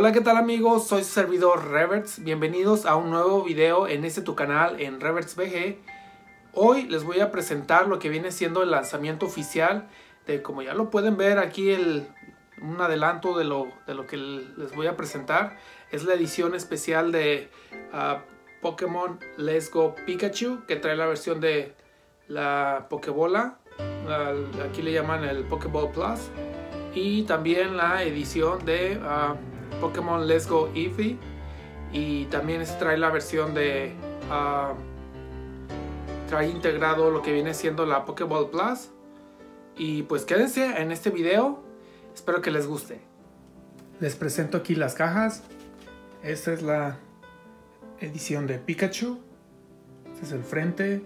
Hola, ¿qué tal amigos? Soy servidor Reverts. Bienvenidos a un nuevo video en este tu canal en Reverts BG. Hoy les voy a presentar lo que viene siendo el lanzamiento oficial de, como ya lo pueden ver aquí, el, un adelanto de lo, de lo que les voy a presentar. Es la edición especial de uh, Pokémon Let's Go Pikachu, que trae la versión de la Pokébola. Aquí le llaman el Pokéball Plus. Y también la edición de uh, Pokémon Let's Go Eevee. Y también trae la versión de... trae integrado lo que viene siendo la Pokéball Plus. Y pues quédense en este video. Espero que les guste. Les presento aquí las cajas. Esta es la edición de Pikachu. Este es el frente.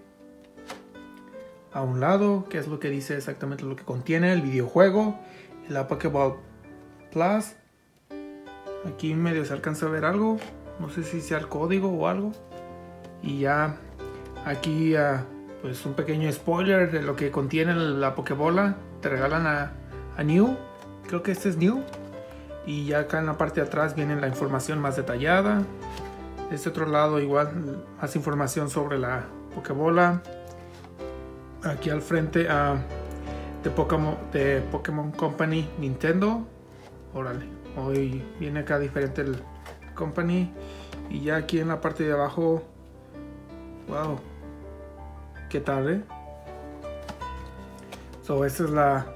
A un lado, que es lo que dice exactamente lo que contiene el videojuego. La Pokéball Plus. Aquí medio se alcanza a ver algo. No sé si sea el código o algo. Y ya aquí uh, pues un pequeño spoiler de lo que contiene la Pokébola. Te regalan a, New. Creo que este es New. Y ya acá en la parte de atrás viene la información más detallada. De este otro lado igual más información sobre la Pokébola. Aquí al frente uh, de, de Pokémon Company Nintendo. Órale, hoy viene acá diferente el Company. Y ya aquí en la parte de abajo, wow, qué tal, eh? So, esta es la,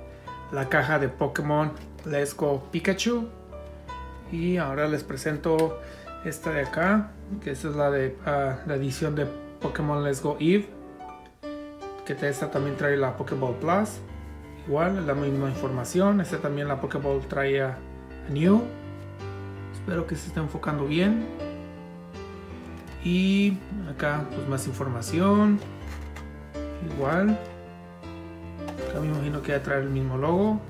la caja de Pokémon Let's Go Pikachu. Y ahora les presento esta de acá, que esta es la de uh, la edición de Pokémon Let's Go Eve. Que esta también trae la Pokéball Plus. Igual, la misma información. Esta también la Pokéball trae New. Espero que se esté enfocando bien. Y acá pues más información. Igual. Acá me imagino que va a traer el mismo logo.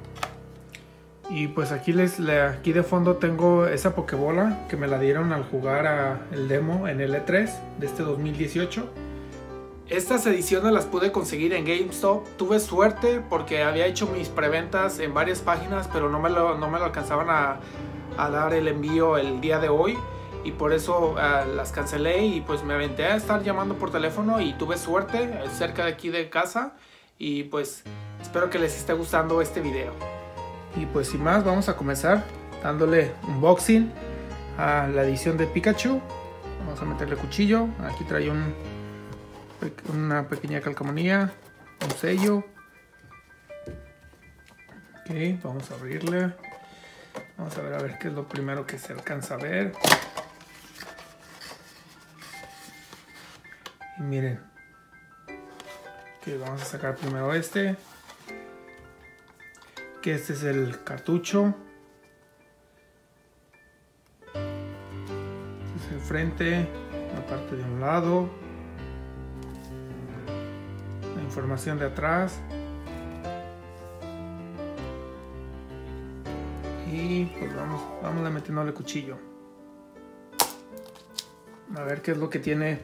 Y pues aquí les aquí de fondo tengo esa Pokébola que me la dieron al jugar a el demo en el E3 de este 2018. Estas ediciones las pude conseguir en GameStop. Tuve suerte porque había hecho mis preventas en varias páginas, pero no me lo, no me lo alcanzaban a, dar el envío el día de hoy. Y por eso uh, las cancelé y pues me aventé a estar llamando por teléfono y tuve suerte cerca de aquí de casa. Y pues espero que les esté gustando este video. Y pues sin más, vamos a comenzar dándole unboxing a la edición de Pikachu. Vamos a meterle cuchillo. Aquí trae un, una pequeña calcamonía, un sello. Vamos a abrirle. Vamos a ver a ver qué es lo primero que se alcanza a ver. Y miren. Ok, vamos a sacar primero este que este es el cartucho. Este es el frente, la parte de un lado, la información de atrás. Y pues vamos, vamos a metiéndole cuchillo. A ver qué es lo que tiene.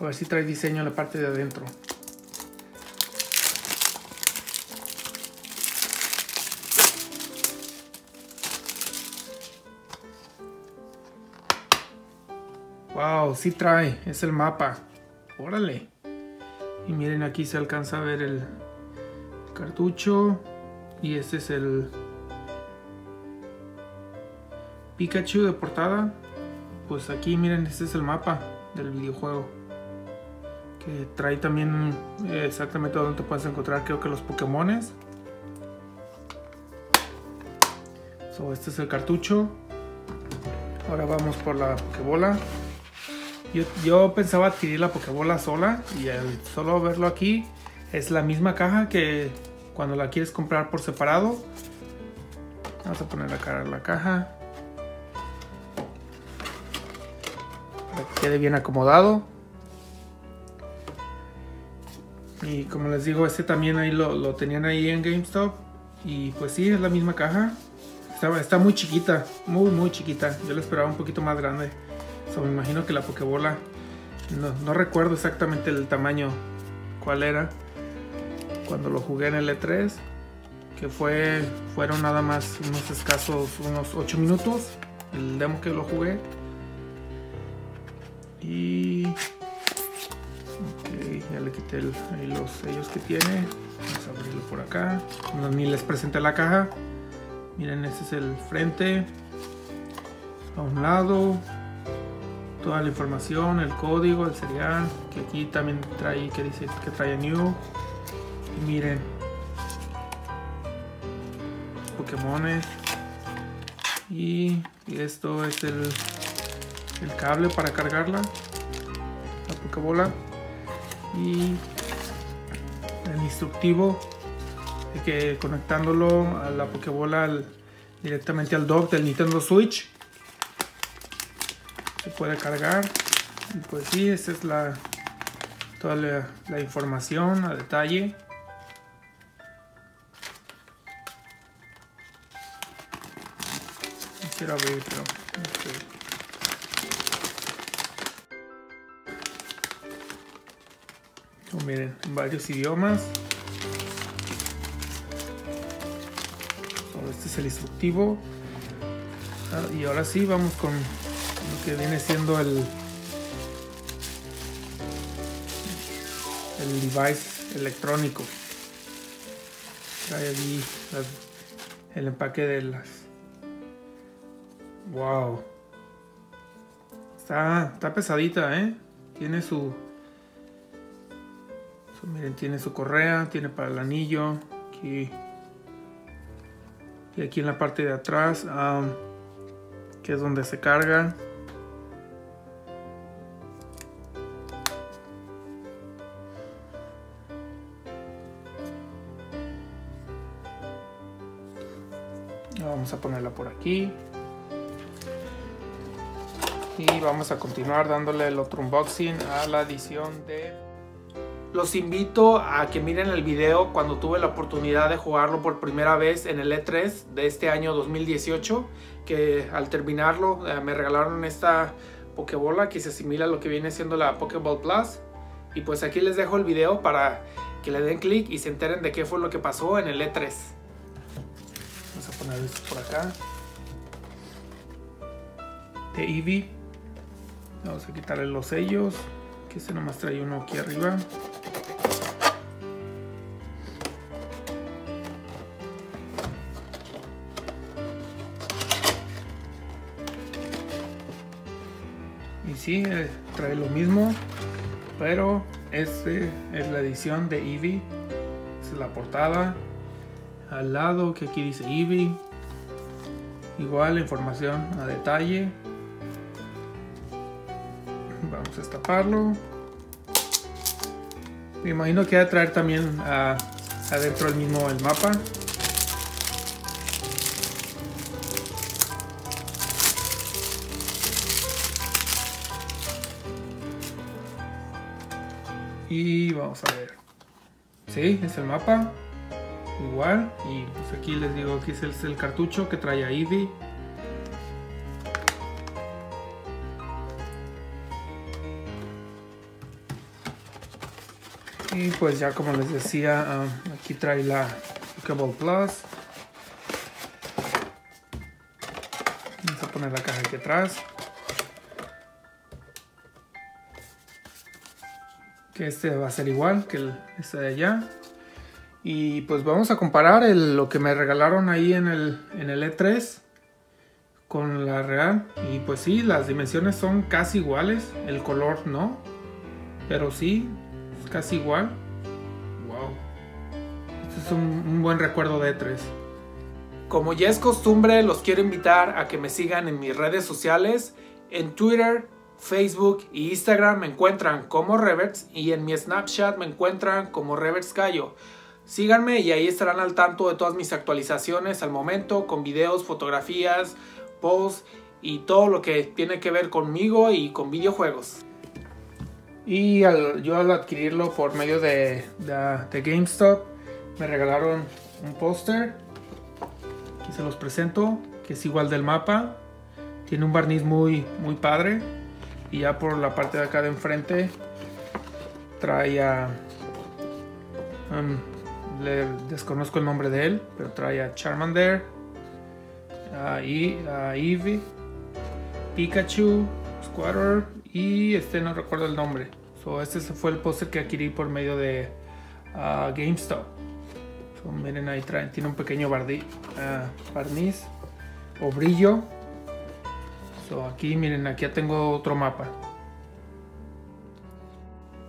A ver si trae diseño en la parte de adentro. Wow, sí trae, es el mapa. Órale. Y miren aquí se alcanza a ver el cartucho. Y este es el Pikachu de portada. Pues aquí miren, este es el mapa del videojuego. Que trae también exactamente donde puedes encontrar creo que los Pokémones. So, este es el cartucho. Ahora vamos por la Pokébola. Yo, yo, pensaba adquirir la Pokébola sola y al solo verlo aquí es la misma caja que cuando la quieres comprar por separado. Vamos a poner la cara en la caja. Para que quede bien acomodado. Y como les digo, este también ahí lo, tenían ahí en GameStop. Y pues sí, es la misma caja. Está, está muy chiquita, muy muy chiquita. Yo la esperaba un poquito más grande. Me imagino que la Pokébola, no, no, recuerdo exactamente el tamaño, cuál era, cuando lo jugué en el E3, que fue, fueron nada más unos escasos, unos 8 minutos. el demo que lo jugué. Y... Ok, ya le quité los sellos que tiene. Vamos a abrirlo por acá. ni les presenté la caja. Miren, este es el frente. A un lado. Toda la información, el código, el serial. Que aquí también trae, que dice que trae new. Y miren. Pokémones. Y, esto es el, el cable para cargarla. La Pokébola. Y el instructivo que conectándolo a la Pokébola directamente al dock del Nintendo Switch se puede cargar y pues sí, esa es la toda la, información a detalle quisiera ver pero miren, en varios idiomas. este es el instructivo. Ah, y ahora sí, vamos con que viene siendo el, el device electrónico. Trae allí el empaque de las... ¡Wow! Está, está pesadita, ¿eh? Tiene su, miren, tiene su correa, tiene para el anillo, aquí y aquí en la parte de atrás, que es donde se carga. Vamos a ponerla por aquí. Y vamos a continuar dándole el otro unboxing a la edición de los invito a que miren el video cuando tuve la oportunidad de jugarlo por primera vez en el E3 de este año 2018, que al terminarlo eh, me regalaron esta Pokébola que se asimila a lo que viene siendo la Pokéball Plus. Y pues aquí les dejo el video para que le den clic y se enteren de qué fue lo que pasó en el E3. Vamos a poner esto por acá. De Eevee. Vamos a quitarle los sellos. Que se nomás trae uno aquí arriba. sí, eh, trae lo mismo, pero este es la edición de Eevee. es la portada. Al lado que aquí dice Eevee. Igual la información a detalle. Vamos a destaparlo. Me imagino que va a traer también adentro el mismo el mapa. Y vamos a ver. Sí, es el mapa. Igual. Y pues aquí les digo que es el, cartucho que trae a Eevee. Y pues ya como les decía, aquí trae la Pokéball Plus. Vamos a poner la caja aquí atrás. que este va a ser igual que el, este de allá. Y pues vamos a comparar lo que me regalaron ahí en el, en el E3 con la real. Y pues sí, las dimensiones son casi iguales, el color no, pero sí, es casi igual. Wow. Este es un, buen recuerdo de E3. Como ya es costumbre, los quiero invitar a que me sigan en mis redes sociales, en Twitter, Facebook y Instagram me encuentran como Reverts y en mi Snapchat me encuentran como Reverts Gallo. Síganme y ahí estarán al tanto de todas mis actualizaciones al momento con videos, fotografías, posts y todo lo que tiene que ver conmigo y con videojuegos. Y yo al adquirirlo por medio de, GameStop me regalaron un póster. Aquí se los presento, que es igual del mapa. Tiene un barniz muy, muy padre y ya por la parte de acá de enfrente trae a um, le desconozco el nombre de él pero trae a Charmander y a Eevee Pikachu, Squatter y este no recuerdo el nombre. So, este fue el póster que adquirí por medio de uh, GameStop. miren ahí traen, tiene un pequeño uh, barniz o brillo. So, aquí miren, aquí ya tengo otro mapa.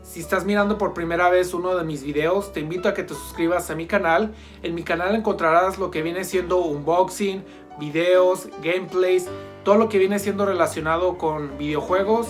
Si estás mirando por primera vez uno de mis videos, te invito a que te suscribas a mi canal. En mi canal encontrarás lo que viene siendo unboxing, videos, gameplays, todo lo que viene siendo relacionado con videojuegos.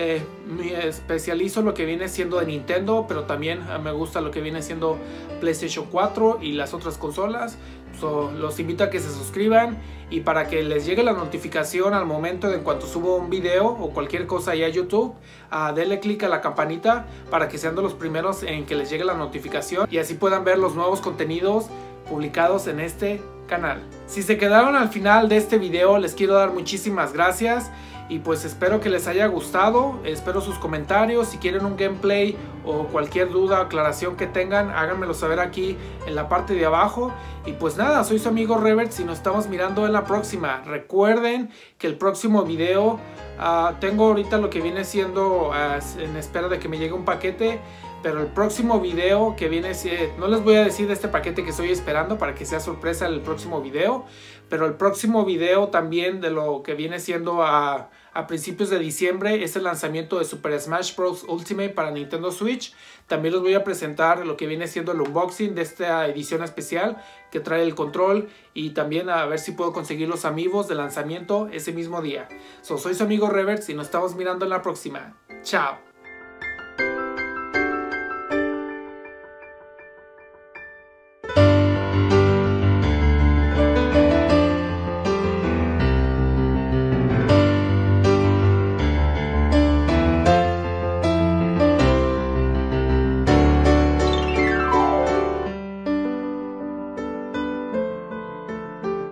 Eh, me especializo lo que viene siendo de Nintendo, pero también eh, me gusta lo que viene siendo PlayStation 4 y las otras consolas. los invito a que se suscriban y para que les llegue la notificación al momento de en cuanto subo un video o cualquier cosa ahí a YouTube, uh, denle click a la campanita para que sean de los primeros en que les llegue la notificación y así puedan ver los nuevos contenidos publicados en este canal. Si se quedaron al final de este video, les quiero dar muchísimas gracias y pues espero que les haya gustado, espero sus comentarios, si quieren un gameplay o cualquier duda aclaración que tengan, háganmelo saber aquí en la parte de abajo. Y pues nada, soy su amigo Revert y nos estamos mirando en la próxima. Recuerden que el próximo video, ah, tengo ahorita lo que viene siendo ah, en espera de que me llegue un paquete. Pero el próximo video que viene, no les voy a decir de este paquete que estoy esperando para que sea sorpresa el próximo video. Pero el próximo video también de lo que viene siendo a, principios de diciembre es el lanzamiento de Super Smash Bros. Ultimate para Nintendo Switch. También les voy a presentar lo que viene siendo el unboxing de esta edición especial que trae el control y también a ver si puedo conseguir los amigos de lanzamiento ese mismo día. soy su amigo Reverts y nos estamos mirando en la próxima. Chao.